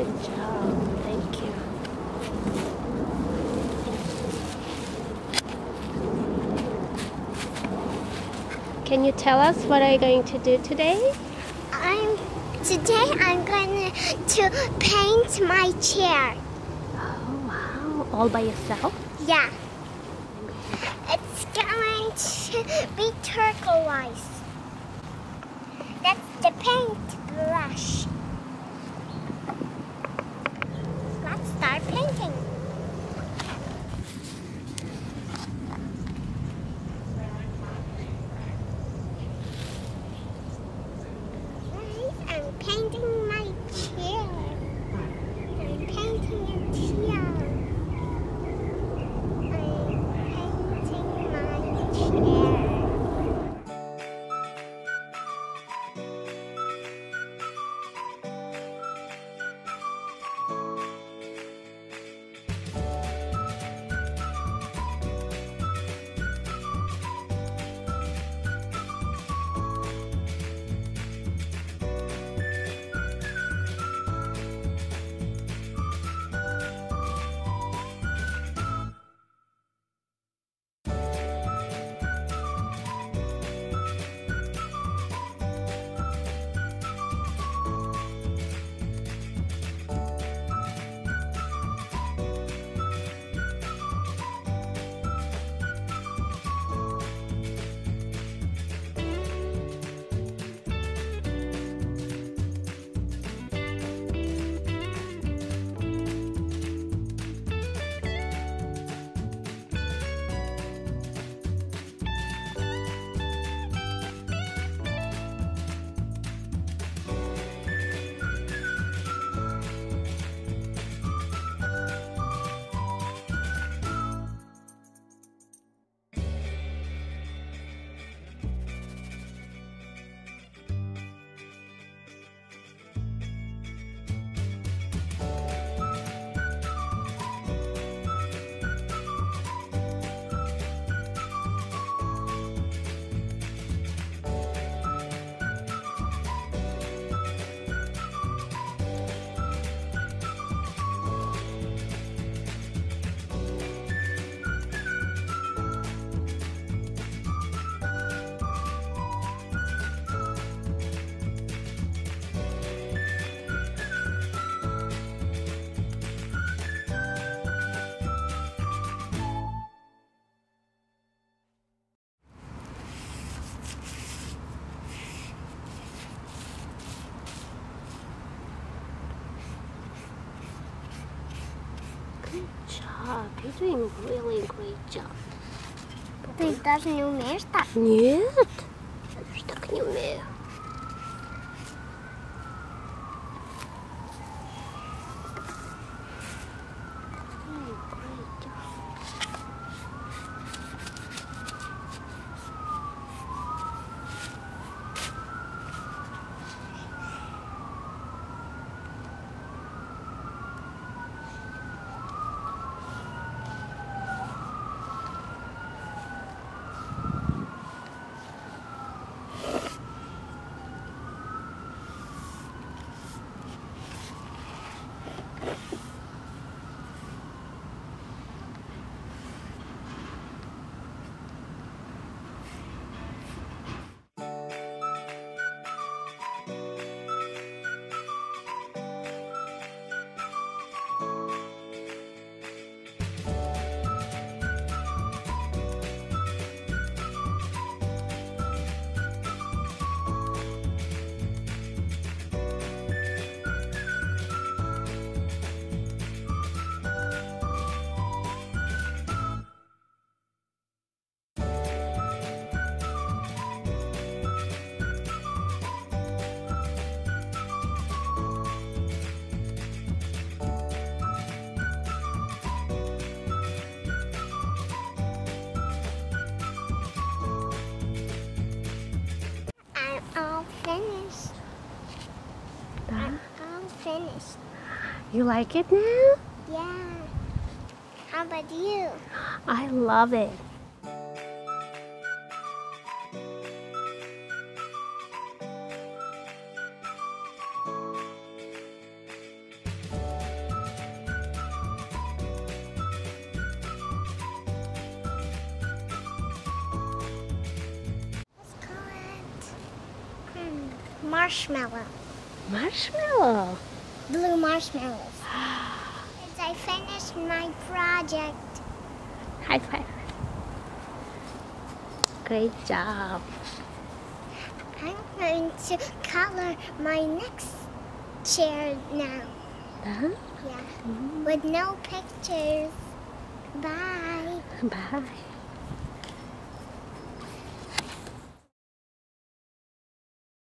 Good job. Thank you. Can you tell us what are you going to do today? I'm today I'm going to paint my chair. Oh wow, all by yourself? Yeah. It's going to be turquoise. That's the paint brush. Thank you. Good job. You're doing really great job. Ты даже не умеешь так? Нет, я же так не умею. You like it now? Yeah. How about you? I love it. Hmm, marshmallow. Marshmallow? Blue marshmallows. As I finished my project. High five. Great job. I'm going to color my next chair now. Đó. Yeah. With no pictures. Bye. Bye.